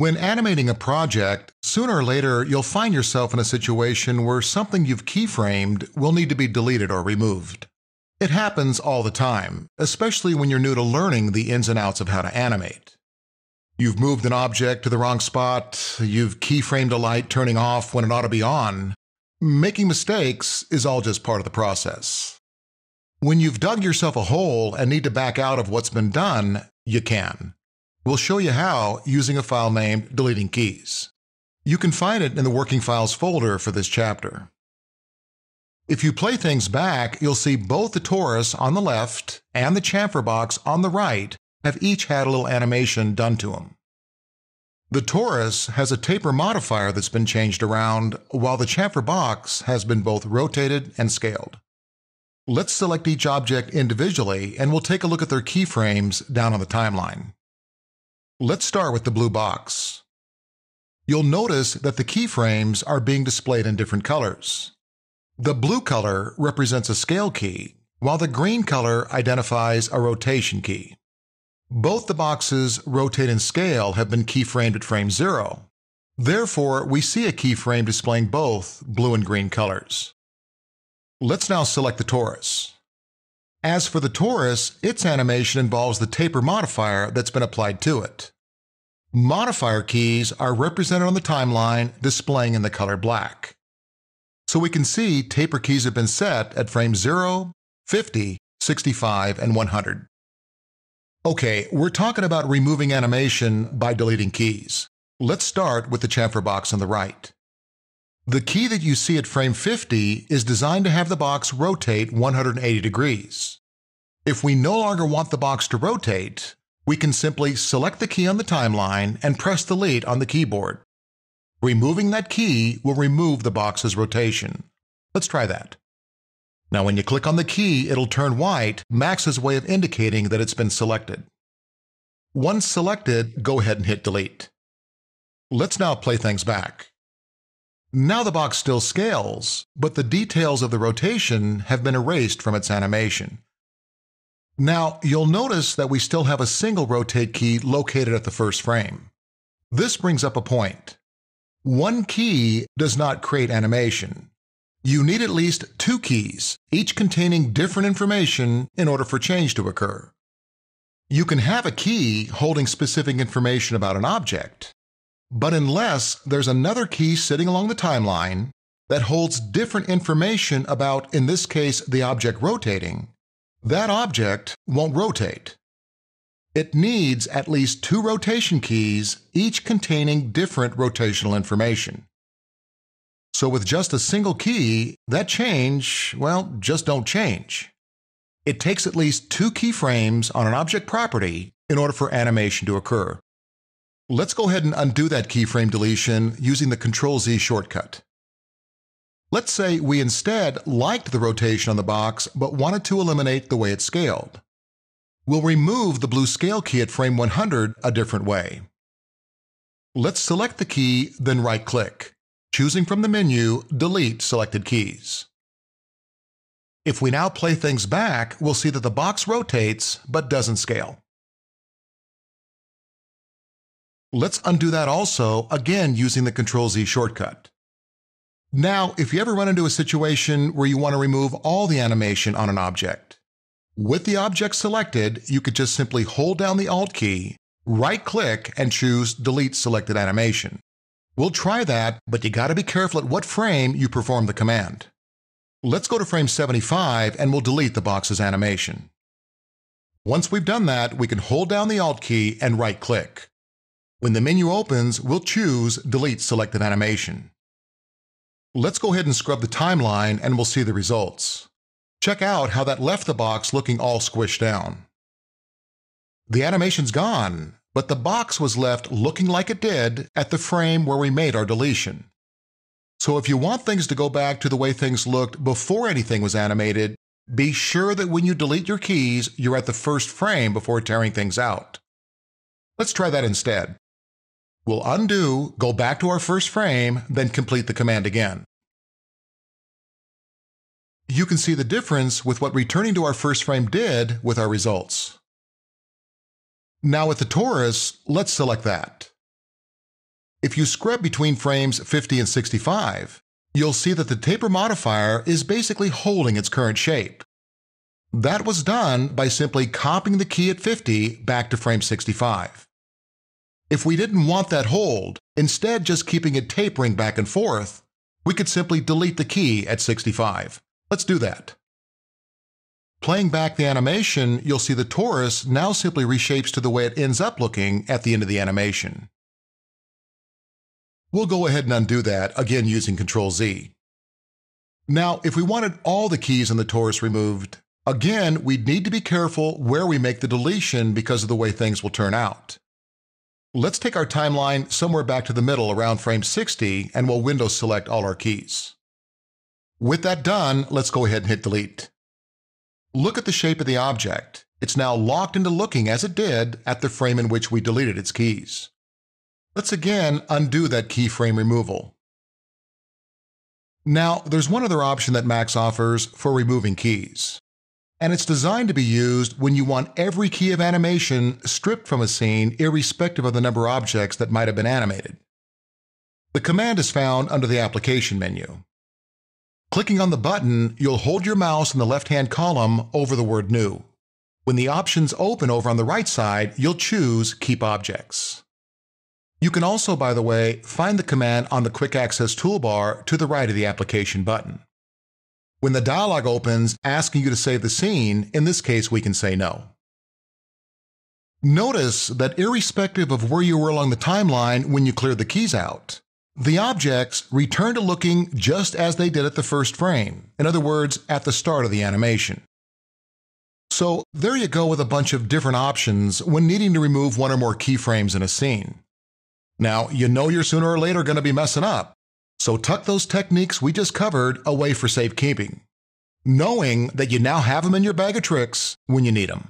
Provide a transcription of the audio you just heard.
When animating a project, sooner or later you'll find yourself in a situation where something you've keyframed will need to be deleted or removed. It happens all the time, especially when you're new to learning the ins and outs of how to animate. You've moved an object to the wrong spot, you've keyframed a light turning off when it ought to be on. Making mistakes is all just part of the process. When you've dug yourself a hole and need to back out of what's been done, you can. We'll show you how using a file named Deleting Keys. You can find it in the Working Files folder for this chapter. If you play things back, you'll see both the torus on the left and the chamfer box on the right have each had a little animation done to them. The torus has a taper modifier that's been changed around, while the chamfer box has been both rotated and scaled. Let's select each object individually and we'll take a look at their keyframes down on the timeline. Let's start with the blue box. You'll notice that the keyframes are being displayed in different colors. The blue color represents a scale key, while the green color identifies a rotation key. Both the boxes rotate and scale have been keyframed at frame 0. Therefore, we see a keyframe displaying both blue and green colors. Let's now select the torus. As for the torus, its animation involves the taper modifier that's been applied to it. Modifier keys are represented on the timeline displaying in the color black. So we can see taper keys have been set at frame 0, 50, 65, and 100. Okay, we're talking about removing animation by deleting keys. Let's start with the chamfer box on the right. The key that you see at frame 50 is designed to have the box rotate 180 degrees. If we no longer want the box to rotate, we can simply select the key on the timeline and press delete on the keyboard. Removing that key will remove the box's rotation. Let's try that. Now when you click on the key, it'll turn white, Max's way of indicating that it's been selected. Once selected, go ahead and hit delete. Let's now play things back. Now the box still scales, but the details of the rotation have been erased from its animation. Now, you'll notice that we still have a single rotate key located at the first frame. This brings up a point. One key does not create animation. You need at least two keys, each containing different information in order for change to occur. You can have a key holding specific information about an object, but unless there's another key sitting along the timeline that holds different information about, in this case, the object rotating, that object won't rotate. It needs at least two rotation keys, each containing different rotational information. So with just a single key, that change, well, just don't change. It takes at least two keyframes on an object property in order for animation to occur. Let's go ahead and undo that keyframe deletion using the Control-Z shortcut. Let's say we instead liked the rotation on the box but wanted to eliminate the way it scaled. We'll remove the blue scale key at frame 100 a different way. Let's select the key, then right-click, choosing from the menu Delete Selected Keys. If we now play things back, we'll see that the box rotates but doesn't scale. Let's undo that also, again using the Control-Z shortcut. Now, if you ever run into a situation where you want to remove all the animation on an object, with the object selected, you could just simply hold down the Alt key, right-click, and choose Delete Selected Animation. We'll try that, but you gotta be careful at what frame you perform the command. Let's go to frame 75 and we'll delete the box's animation. Once we've done that, we can hold down the Alt key and right-click. When the menu opens, we'll choose Delete Selected Animation. Let's go ahead and scrub the timeline and we'll see the results. Check out how that left the box looking all squished down. The animation's gone, but the box was left looking like it did at the frame where we made our deletion. So if you want things to go back to the way things looked before anything was animated, be sure that when you delete your keys, you're at the first frame before tearing things out. Let's try that instead. We'll undo, go back to our first frame, then complete the command again. You can see the difference with what returning to our first frame did with our results. Now with the torus, let's select that. if you scrub between frames 50 and 65, you'll see that the taper modifier is basically holding its current shape. That was done by simply copying the key at 50 back to frame 65. If we didn't want that hold, instead just keeping it tapering back and forth, we could simply delete the key at 65. Let's do that. Playing back the animation, you'll see the torus now simply reshapes to the way it ends up looking at the end of the animation. We'll go ahead and undo that, again using Control Z. Now, if we wanted all the keys in the torus removed, again, we'd need to be careful where we make the deletion because of the way things will turn out. Let's take our timeline somewhere back to the middle around frame 60 and we'll window select all our keys. With that done, let's go ahead and hit delete. Look at the shape of the object. It's now locked into looking as it did at the frame in which we deleted its keys. Let's again undo that keyframe removal. Now, there's one other option that Max offers for removing keys. And it's designed to be used when you want every key of animation stripped from a scene irrespective of the number of objects that might have been animated. The command is found under the Application menu. Clicking on the button, you'll hold your mouse in the left-hand column over the word New. When the options open over on the right side, you'll choose Keep Objects. You can also, by the way, find the command on the Quick Access toolbar to the right of the application button. When the dialog opens asking you to save the scene, in this case we can say no. Notice that irrespective of where you were along the timeline when you cleared the keys out, the objects return to looking just as they did at the first frame, in other words, at the start of the animation. So there you go with a bunch of different options when needing to remove one or more keyframes in a scene. Now, you know you're sooner or later going to be messing up, so tuck those techniques we just covered away for safekeeping, knowing that you now have them in your bag of tricks when you need them.